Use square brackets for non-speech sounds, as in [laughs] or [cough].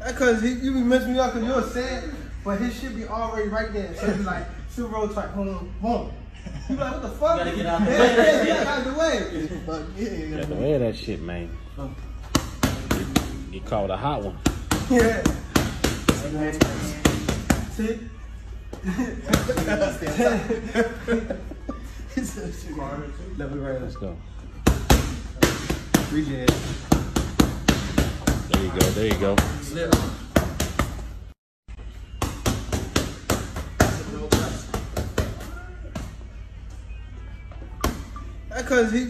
That cause he, you be messing me up cause you're sad, but his shit be already right there. So it's like [laughs] super roll type, boom, boom. You be like, what the fuck? Gotta get out the yeah, way. [laughs] Yeah, yeah, out the way. Fuck yeah. Got the way of that shit, man. Get caught with a hot one. Yeah. See? Let me right. Let's go. Appreciate it. There you go. There you go. Slip. Cause he